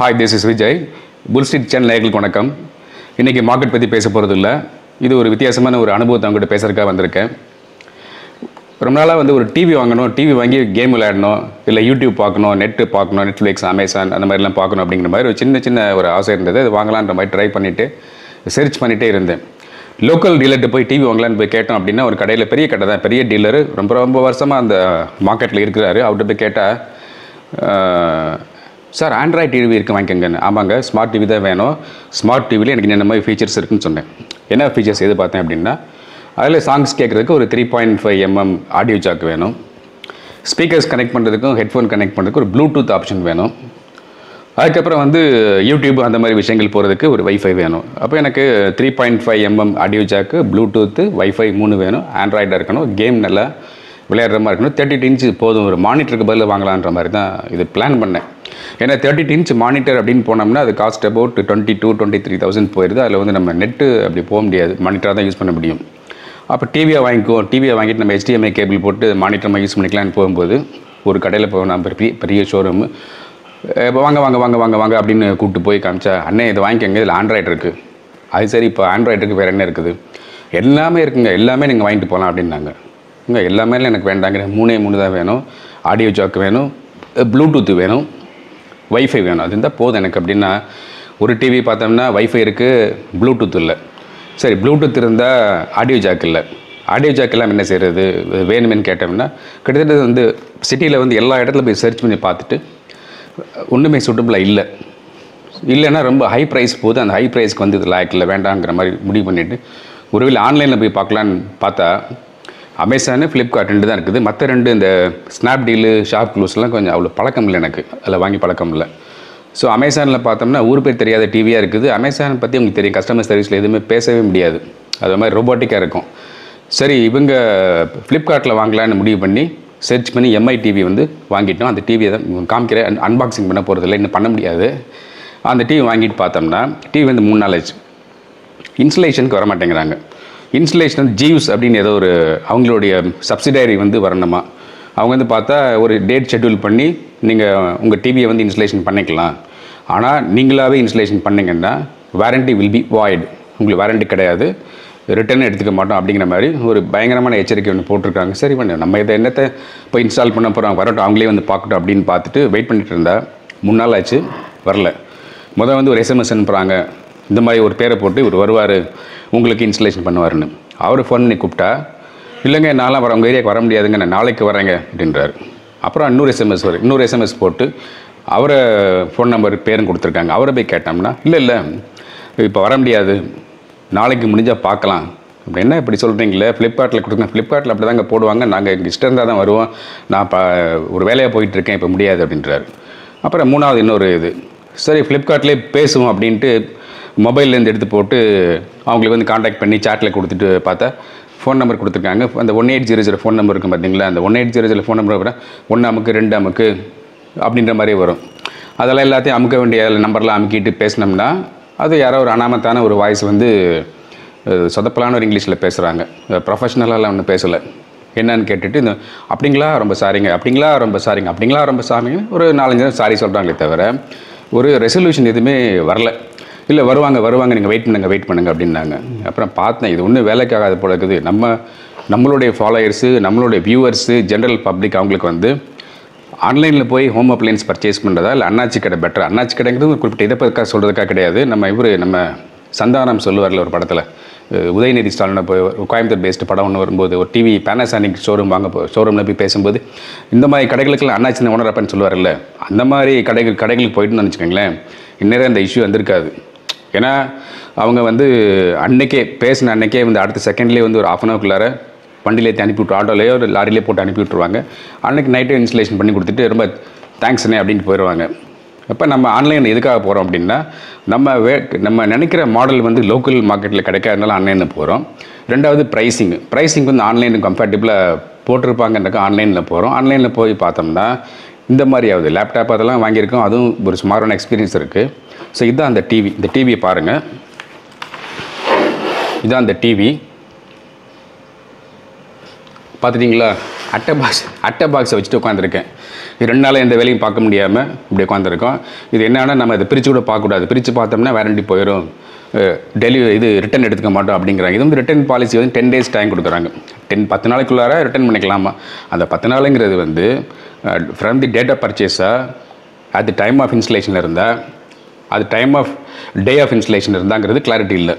Hi this is Vijay full street channel நேர்களுக்கு வணக்கம். இன்றைக்கி மார்க்கெட் பற்றி பேச போகிறது இல்லை இது ஒரு வித்தியாசமான ஒரு அனுபவத்தை அவங்ககிட்ட பேசுகிறக்காக வந்திருக்கேன். ரொம்ப நாளாக வந்து ஒரு டிவி வாங்கணும் டிவி வாங்கி கேம் விளையாடணும் இல்லை யூடியூப் பார்க்கணும் நெட்டு பார்க்கணும் நெட்ஃப்ளிக்ஸ் அமேசான் அந்த மாதிரிலாம் பார்க்கணும் அப்படிங்கிற மாதிரி ஒரு சின்ன சின்ன ஒரு ஆசை இருந்தது. அது வாங்கலான்ற மாதிரி ட்ரை பண்ணிவிட்டு சர்ச் பண்ணிகிட்டே இருந்தேன். லோக்கல் டீலர்கிட்ட போய் டிவி வாங்கலான்னு போய் கேட்டோம் அப்படின்னா ஒரு கடையில் பெரிய கடை தான். பெரிய டீலர் ரொம்ப ரொம்ப வருஷமாக அந்த மார்க்கெட்டில் இருக்கிறாரு. அவர்கிட்ட போய் கேட்டால் சார் ஆண்ட்ராய்ட் டிவி இருக்கு வாங்கிக்கோங்கன்னு. ஆமாங்க ஸ்மார்ட் டிவி தான் வேணும். ஸ்மார்ட் டிவியில் எனக்கு என்ன மாதிரி ஃபீச்சர்ஸ் இருக்குன்னு சொன்னேன். என்ன ஃபீச்சர்ஸ் எது பார்த்தேன் அப்படின்னா அதில் சாங்ஸ் கேட்குறதுக்கு ஒரு three point five MM audio jack வேணும். ஸ்பீக்கர்ஸ் கனெக்ட் பண்ணுறதுக்கும் ஹெட்ஃபோன் கனெக்ட் பண்ணுறதுக்கு ஒரு ப்ளூடூத் ஆப்ஷன் வேணும். அதுக்கப்புறம் வந்து யூடியூப் அந்த மாதிரி விஷயங்கள் போகிறதுக்கு ஒரு வைஃபை வேணும். அப்போ எனக்கு three point five MM audio jack Bluetooth wifi மூணு வேணும். ஆண்ட்ராய்டாக இருக்கணும். கேம் நல்லா விளையாடுற மாதிரி இருக்கணும். தேர்ட்டி இன்ச்சு போதும். ஒரு மானிட்டருக்கு பதில் வாங்கலான்ற மாதிரி தான் இது பிளான் பண்ணேன். ஏன்னா தேர்ட்டி இன்ச் மானிட்டர் அப்படின்னு போனோம்னா அது cost about twenty two twenty three thousand போயிடுது அதில் வந்து நம்ம நெட்டு அப்படி போக முடியாது. மானிட்டராக தான் யூஸ் பண்ண முடியும். அப்போ டிவியை வாங்கிக்குவோம். டிவியை வாங்கிட்டு நம்ம ஹெச்டிஎம்ஐ கேபிள் போட்டு மானிட்டர் யூஸ் பண்ணிக்கலாம்னு போகும்போது ஒரு கடையில் போய் நான் பெரிய பெரிய ஷோரூமு இப்போ வாங்க வாங்க வாங்க வாங்க வாங்க அப்படின்னு கூப்பிட்டு போய் காமிச்சா அண்ணே இதை வாங்கிக்கோங்க. இதில் ஆண்ட்ராய்டு இருக்குது அது சரி இப்போ ஆண்ட்ராய்டுக்கு வேறு என்ன இருக்குது? எல்லாமே இருக்குங்க. எல்லாமே நீங்கள் வாங்கிட்டு போகலாம் அப்படின்னாங்க. இங்கே எல்லாமே எனக்கு வேண்டாங்கிற மூணே மூணு தான் வேணும். ஆடியோ ஜாக் வேணும். ப்ளூடூத் வேணும். வைஃபை வேணும். அது இருந்தால் போதும் எனக்கு அப்படின்னா ஒரு டிவி பார்த்தோம்னா வைஃபை இருக்குது ப்ளூடூத் இல்லை. சரி ப்ளூடூத் இருந்தால் ஆடியோ ஜாக் இல்லை. ஆடியோ ஜாக் எல்லாம் என்ன செய்கிறது வேணுமேன்னு கேட்டோம்னா கிட்டத்தட்ட வந்து சிட்டியில் வந்து எல்லா இடத்துல போய் சர்ச் பண்ணி பார்த்துட்டு ஒன்றுமே சூட்டபுளாக இல்லை. இல்லைன்னா ரொம்ப ஹை ப்ரைஸ் போது அந்த ஹை ப்ரைஸ்க்கு வந்து இது லாய்க்கில் வேண்டாங்கிற மாதிரி முடிவு பண்ணிவிட்டு ஒருவேளை ஆன்லைனில் போய் பார்க்கலான்னு பார்த்தா அமேசானு ஃப்ளிப்கார்ட் ரெண்டு தான் இருக்குது. மற்ற ரெண்டு இந்த ஸ்னாப்டீலு ஷாப் க்ளூஸ்லாம் கொஞ்சம் அவ்வளோ பழக்கம் இல்லை எனக்கு. அதில் வாங்கி பழக்கம் இல்லை. ஸோ அமேசானில் பார்த்தோம்னா ஊர் பேர் தெரியாத டிவியாக இருக்குது. அமேசான் பற்றி உங்களுக்கு தெரியும். கஸ்டமர் சர்வீஸில் எதுவுமே பேசவே முடியாது. அது மாதிரி ரோபோட்டிக்காக இருக்கும். சரி இவங்க ஃப்ளிப்கார்ட்டில் வாங்கலான்னு முடிவு பண்ணி சர்ச் பண்ணி எம்ஐ டிவி வந்து வாங்கிட்டோம். அந்த டிவியை தான் காமிக்கிற அன்பாக்சிங் பண்ண போகிறதில்ல இன்னும் பண்ண முடியாது. அந்த டிவி வாங்கிட்டு பார்த்தோம்னா டிவி வந்து மூணு நாள் ஆச்சு. இன்ஸ்டலேஷனுக்கு வர மாட்டேங்கிறாங்க இன்ஸ்டலேஷனல் ஜீவ்ஸ் அப்படின்னு ஏதோ ஒரு அவங்களுடைய சப்சிடரி வந்து வரணுமா? அவங்க வந்து பார்த்தா ஒரு டேட் ஷெட்யூல் பண்ணி நீங்கள் உங்கள் டிவியை வந்து இன்ஸ்டலேஷன் பண்ணிக்கலாம். ஆனால் நீங்களாகவே இன்ஸ்டலேஷன் பண்ணிங்கன்னா வாரண்டி வில் பி வாய்டு உங்களுக்கு வாரண்டி கிடையாது. ரிட்டர்ன் எடுத்துக்க மாட்டோம் அப்படிங்கிற மாதிரி ஒரு பயங்கரமான எச்சரிக்கை ஒன்று போட்டிருக்காங்க. சரி பண்ண. நம்ம இதை என்னத்தை இப்போ இன்ஸ்டால் பண்ண போகிறோம் வரட்டும் அவங்களே வந்து பார்க்கட்டும் அப்படின்னு பார்த்துட்டு வெயிட் பண்ணிட்டு இருந்தா முன்னால் நாள் ஆச்சு வரல. முதல் வந்து ஒரு எஸ்எம்எஸ் அனுப்புகிறாங்க இந்த மாதிரி ஒரு பேரை போட்டு இவர் வருவார். உங்களுக்கு இன்ஸ்டலேஷன் பண்ணுவார்னு அவர் ஃபோன் பண்ணி கூப்பிட்டா இல்லைங்க நான்லாம் வர உங்கள் ஏரியாவுக்கு வர முடியாதுங்க நான் நாளைக்கு வரேங்க அப்படின்றாரு. அப்புறம் இன்னொரு எஸ்எம்எஸ் வரும் இன்னொரு எஸ்எம்எஸ் போட்டு அவரை ஃபோன் நம்பர் பேரும் கொடுத்துருக்காங்க. அவரை போய் கேட்டோம்னா இல்லை இல்லை இப்போ வர முடியாது நாளைக்கு முடிஞ்சால் பார்க்கலாம் அப்படின்னா இப்படி சொல்கிறீங்களே ஃப்ளிப்கார்ட்டில் கொடுங்க. ஃப்ளிப்கார்ட்டில் அப்படி தாங்க போடுவாங்க. நாங்கள் எங்கள் இஷ்டம் இருந்தால் தான் வருவோம். நான் இப்போ ஒரு வேலையாக போயிட்டுருக்கேன் இப்போ முடியாது அப்படின்றாரு. அப்புறம் மூணாவது இன்னொரு இது சரி ஃப்ளிப்கார்ட்லேயே பேசுவோம் அப்படின்ட்டு மொபைல்லேருந்து எடுத்து போட்டு அவங்களுக்கு வந்து காண்டாக்ட் பண்ணி சாட்டில் கொடுத்துட்டு பார்த்தா ஃபோன் நம்பர் கொடுத்துருக்காங்க. அந்த one eight zero zero phone number இருக்கும் பார்த்தீங்களா? அந்த one eight zero zero phone number வர ஒன்று அமுக்கு ரெண்டு அமுக்கு அப்படின்ற மாதிரி வரும். அதெல்லாம் எல்லாத்தையும் அமுக்க வேண்டிய நம்பர்லாம் அமுக்கிட்டு பேசினோம்னா அது யாரோ ஒரு அனாமத்தான ஒரு வாய்ஸ் வந்து சொதப்பலான ஒரு இங்கிலீஷில் பேசுகிறாங்க ப்ரொஃபஷ்னலாலாம் ஒன்றும் பேசலை. என்னன்னு கேட்டுட்டு இந்த அப்படிங்களா? ரொம்ப சாரிங்க அப்படிங்களா? ரொம்ப சாரிங்க அப்படிங்களா? ரொம்ப சாரிங்க ஒரு நாலஞ்சு நேரம் சாரி சொல்கிறாங்களே தவிர ஒரு ரெசல்யூஷன் எதுவுமே வரல. இல்லை வருவாங்க வருவாங்க நீங்கள் வெயிட் பண்ணுங்க வெயிட் பண்ணுங்க அப்படின்னாங்க. அப்புறம் பார்த்தேன் இது ஒன்றும் வேலைக்காகாத போல இருக்குது. நம்ம நம்மளுடைய ஃபாலோயர்ஸு நம்மளுடைய வியூவர்ஸு ஜென்ரல் பப்ளிக் அவங்களுக்கு வந்து ஆன்லைனில் போய் ஹோம் அப்ளையன்ஸ் பர்ச்சேஸ் பண்ணுறதா இல்லை அண்ணாச்சி கடை பெட்டர் அண்ணாச்சி கடைங்கிறது ஒரு குறிப்பிட்ட இதை சொல்கிறதுக்காக கிடையாது. நம்ம இவர் நம்ம சந்தானம் சொல்லுவார்ல ஒரு படத்தில். உதயநிதி ஸ்டாலினை போய் கோயம்புத்தூர் பேஸ்டு படம் ஒன்று வரும்போது ஒரு டிவி பேனாசானிக் ஷோரூம் வாங்க போ ஷோரூமில் போய் பேசும்போது இந்த மாதிரி கடைகளுக்கெல்லாம் அண்ணாச்சி உணரப்பன்னு சொல்லுவார்ல. அந்த மாதிரி கடைகள் கடைகளுக்கு போயிட்டுன்னு வச்சுக்கோங்களேன் இந்நேரம் இந்த இஷ்யூ வந்திருக்காது. ஏன்னா அவங்க வந்து அன்னைக்கே பேசின அன்னைக்கே வந்து அடுத்த செகண்ட்லேயே வந்து ஒரு ஆஃப் அன் ஹவர்க்குள்ளார வண்டியிலே அனுப்பி விட்டு ஆட்டோலையோ ஒரு லாரிலேயே போட்டு அனுப்பி விட்ருவாங்க அன்னைக்கு நைட்டே இன்ஸ்டலேஷன் பண்ணி கொடுத்துட்டு ரொம்ப தேங்க்ஸ்ண்ணே அப்படின்ட்டு போயிடுவாங்க அப்போ நம்ம ஆன்லைனில் எதுக்காக போகிறோம் அப்படின்னா நம்ம வே நம்ம நினைக்கிற மாடல் வந்து லோக்கல் மார்க்கெட்டில் கிடைக்காதனால ஆன்லைனில் போகிறோம் ரெண்டாவது ப்ரைஸிங் ப்ரைஸிங் வந்து ஆன்லைனுக்கு கம்ஃபர்டபுளாக போட்டிருப்பாங்கன்றக்கா ஆன்லைனில் போகிறோம் ஆன்லைனில் போய் பார்த்தோம்னா இந்த மாதிரி ஆகுது லேப்டாப் அதெல்லாம் வாங்கியிருக்கோம். அதுவும் ஒரு சுமாரான எக்ஸ்பீரியன்ஸ் இருக்குது ஸோ இதுதான் அந்த டிவி இந்த டிவியை பாருங்கள் இதுதான் அந்த டிவி பார்த்துட்டிங்களா? அட்டை பாக்ஸ் அட்டை பாக்ஸை வச்சுட்டு உட்காந்துருக்கேன் இது ரெண்டு நாளாக எந்த வேலையும் பார்க்க முடியாமல் இப்படி உட்காந்துருக்கோம் இது என்னென்னா நம்ம இதை பிரித்து கூட பார்க்கக்கூடாது. பிரித்து பார்த்தோம்னா வேரண்டி போயிடும் டெலிவரி இது ரிட்டன் எடுத்துக்க மாட்டோம் அப்படிங்கிறாங்க. இது வந்து ரிட்டன் பாலிசி வந்து டென் டேஸ் டைம் கொடுக்குறாங்க. டென் பத்து நாளைக்குள்ளார ரிட்டன் பண்ணிக்கலாமா? அந்த பத்து நாளுங்கிறது வந்து ஃப்ரம் தி டேட் ஆஃப் பர்ச்சேஸாக அட் தி டைம் ஆஃப் இன்ஸ்டலேஷனில் இருந்தால் அது time of day of installation இருந்தாங்கிறது clarity இல்லை.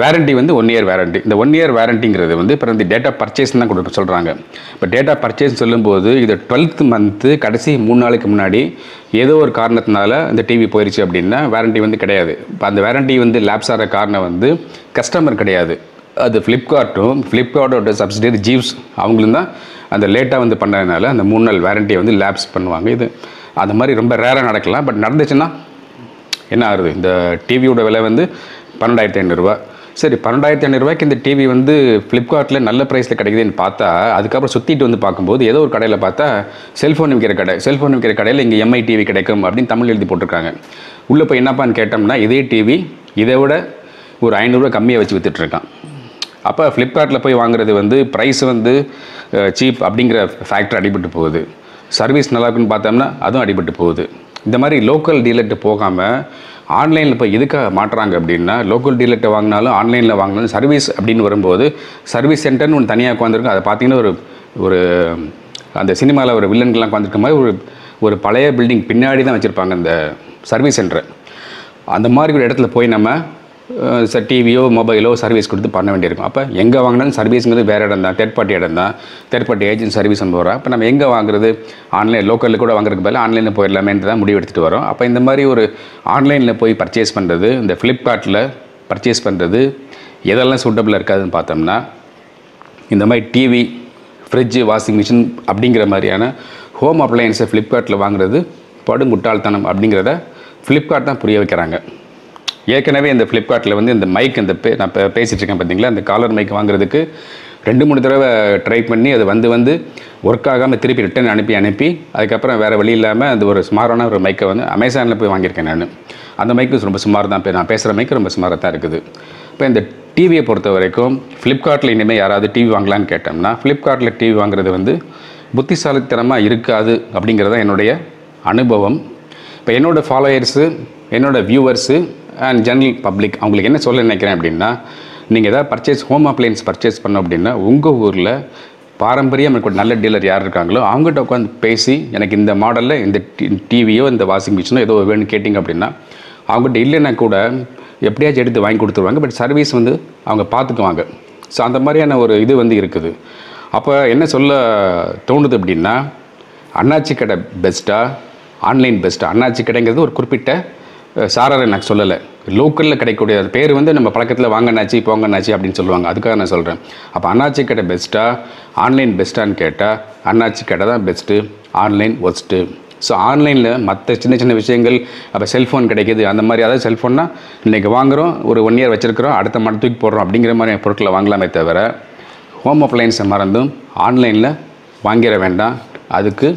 வேரண்டி வந்து ஒன் இயர் வேரண்டி இந்த ஒன் இயர் வேரண்டிங்கிறது வந்து இப்போ இந்த டேட்டா பர்ச்சேஸ் தான் கொடுக்க சொல்கிறாங்க இப்போ டேட்டா பர்ச்சேஸ் சொல்லும்போது இது டுவெல்த் மந்த்து கடைசி மூணு நாளைக்கு முன்னாடி ஏதோ ஒரு காரணத்தினால இந்த டிவி போயிடுச்சு அப்படின்னா வேரண்டி வந்து கிடையாது. இப்போ அந்த வேரண்டி வந்து லேப்ஸ் ஆகிற காரணம் வந்து கஸ்டமர் கிடையாது. அது ஃப்ளிப்கார்ட்டும் ஃப்ளிப்கார்ட்டோட சப்சிடரி ஜீவ்ஸ் அவங்களும் தான் அந்த லேட்டாக வந்து பண்ணதுனால அந்த மூணு நாள் வேரண்டியை வந்து லேப்ஸ் பண்ணுவாங்க இது. அந்த மாதிரி ரொம்ப ரேராக நடக்கலாம். பட் நடந்துச்சுன்னா என்ன ஆகுது? இந்த டிவியோட விலை வந்து பன்னெண்டாயிரத்தி ஐநூறுரூவா சரி பன்னெண்டாயிரத்தி ஐநூறுரூவாய்க்கு இந்த டிவி வந்து ஃப்ளிப்கார்ட்டில் நல்ல ப்ரைஸில் கிடைக்குதுன்னு பார்த்தா அதுக்கப்புறம் சுற்றிட்டு வந்து பார்க்கும்போது ஏதோ ஒரு கடையில் பார்த்தா செல்ஃபோன் விற்கிற கடை செல்ஃபோன் விற்கிற கடையில் இங்கே எம்ஐ டிவி கிடைக்கும் அப்படின்னு தமிழ் எழுதி போட்டிருக்காங்க. உள்ளே போய் என்னப்பான்னு கேட்டோம்னா இதே டிவி இதை விட ஒரு ஐநூறுரூவா கம்மியாக வச்சு விற்றுட்ருக்கான் அப்போ ஃப்ளிப்கார்ட்டில் போய் வாங்குறது வந்து ப்ரைஸ் வந்து சீப் அப்படிங்கிற ஃபேக்டர் அடிபட்டு போகுது. சர்வீஸ் நல்லா இருக்குன்னு பார்த்தோம்னா அதுவும் அடிபட்டு போகுது. இந்த மாதிரி லோக்கல் டீலர்கிட்ட போகாமல் ஆன்லைனில் இப்போ எதுக்காக மாட்டுறாங்க அப்படின்னா லோக்கல் டீலர்கிட்ட வாங்கினாலும் ஆன்லைனில் வாங்கினாலும் சர்வீஸ் அப்படின்னு வரும்போது சர்வீஸ் சென்டர்னு ஒன்று தனியாக உட்காந்துருக்கும் அதை பார்த்தீங்கன்னா ஒரு ஒரு அந்த சினிமாவில் ஒரு வில்லன்கள்லாம் உட்காந்துருக்க மாதிரி ஒரு ஒரு பழைய பில்டிங் பின்னாடி தான் வச்சுருப்பாங்க அந்த சர்வீஸ் சென்டரை அந்த மாதிரி ஒரு இடத்துல போய் நம்ம டிவியோ மொபைலோ சர்வீஸ் கொடுத்து பண்ண வேண்டியிருக்கும். அப்போ எங்கே வாங்கினாலும் சர்வீஸுங்கிறது வேறு இடம் தான். தேர்ட் பார்ட்டி இடம் தான். தேர்ட் பார்ட்டி ஏஜென்ட் சர்வீஸ் போகிறோம் அப்போ நம்ம எங்கே வாங்குறது? ஆன்லைன் லோக்கலில் கூட வாங்குறதுக்கு பதிலாக ஆன்லைனில் போயிடலாமேன்ட்டு தான் முடிவு எடுத்துகிட்டு வரோம். அப்போ இந்த மாதிரி ஒரு ஆன்லைனில் போய் பர்ச்சேஸ் பண்ணுறது இந்த ஃப்ளிப்கார்ட்டில் பர்ச்சேஸ் பண்ணுறது எதெல்லாம் சூட்டபிளாக இருக்காதுன்னு பார்த்தோம்னா இந்த மாதிரி டிவி ஃப்ரிட்ஜு வாஷிங் மிஷின் அப்படிங்கிற மாதிரியான ஹோம் அப்ளையன்ஸை ஃப்ளிப்கார்ட்டில் வாங்குறது படுங்குட்டாள்தனம் அப்படிங்கிறத ஃப்ளிப்கார்ட் தான் புரிய வைக்கிறாங்க. ஏற்கனவே இந்த ஃப்ளிப்கார்ட்டில் வந்து இந்த மைக் இந்த பே நான் இப்போ பேசிகிட்டு இருக்கேன் பார்த்தீங்களா இந்த காலர் மைக் வாங்குறதுக்கு ரெண்டு மூணு தடவை ட்ரை பண்ணி அது வந்து வந்து ஒர்க் ஆகாமல் திருப்பி ரிட்டன் அனுப்பி அனுப்பி அதுக்கப்புறம் வேறு வழி இல்லாமல் அந்த ஒரு சுமாரான ஒரு மைக்கை வந்து அமேசானில் போய் வாங்கியிருக்கேன் நான். அந்த மைக்கு ரொம்ப சுமார் தான் இப்போ நான் பேசுகிற மைக்கு ரொம்ப சுமாராக தான் இருக்குது. இப்போ இந்த டிவியை பொறுத்த வரைக்கும் ஃப்ளிப்கார்ட்டில் இனிமேல் யாராவது டிவி வாங்கலான்னு கேட்டோம்னா ஃப்ளிப்கார்ட்டில் டிவி வாங்குறது வந்து புத்திசாலித்தனமாக இருக்காது அப்படிங்கிறது என்னுடைய அனுபவம். இப்போ என்னோடய ஃபாலோயர்ஸு என்னோடய வியூவர்ஸு அண்ட் ஜென்ரல் பப்ளிக் அவங்களுக்கு என்ன சொல்ல நினைக்கிறேன் அப்படின்னா நீங்கள் எதாவது பர்ச்சேஸ் ஹோம் அப்ளையன்ஸ் பர்ச்சேஸ் பண்ணோம் அப்படின்னா உங்கள் ஊரில் பாரம்பரியம் எனக்கு ஒரு நல்ல டீலர் யார் இருக்காங்களோ அவங்ககிட்ட உட்காந்து பேசி எனக்கு இந்த மாடலில் இந்த டிவியோ இந்த வாஷிங் மிஷினோ ஏதோ வேணும்னு கேட்டிங்க அப்படின்னா அவங்ககிட்ட இல்லைன்னா கூட எப்படியாச்சும் எடுத்து வாங்கி கொடுத்துருவாங்க. பட் சர்வீஸ் வந்து அவங்க பார்த்துக்குவாங்க. ஸோ அந்த மாதிரியான ஒரு இது வந்து இருக்குது. அப்போ என்ன சொல்ல தோணுது அப்படின்னா அண்ணாச்சி கடை பெஸ்ட்டாக ஆன்லைன் பெஸ்ட்டாக அண்ணாச்சி கடைங்கிறது ஒரு குறிப்பிட்ட சாரரை நான் சொல்லலை. லோக்கலில் கிடைக்கக்கூடிய அது பேர் வந்து நம்ம பழக்கத்தில் வாங்கண்ணாச்சி போங்கண்ணாச்சி அப்படின்னு சொல்லுவாங்க. அதுக்காக நான் சொல்கிறேன் அப்போ அண்ணாச்சி கடை பெஸ்ட்டாக ஆன்லைன் பெஸ்ட்டான்னு கேட்டால் அண்ணாச்சி கடை தான் பெஸ்ட்டு ஆன்லைன் ஒஸ்ட்டு ஸோ ஆன்லைனில் மற்ற சின்ன சின்ன விஷயங்கள் அப்போ செல்ஃபோன் கிடைக்கிது அந்த மாதிரி அதாவது செல்ஃபோன்னா இன்றைக்கி வாங்குகிறோம் ஒரு ஒன் இயர் வச்சுருக்கிறோம் அடுத்த மாதம் தூக்கி போடுறோம் அப்படிங்கிற மாதிரி பொருட்களை வாங்கலாமே தவிர ஹோம் அப்ளையன்ஸை மறந்தும் ஆன்லைனில் வாங்கிட வேண்டாம். அதுக்கு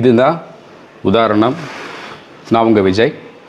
இதுதான் உதாரணம். நான் உங்கள் விஜய்.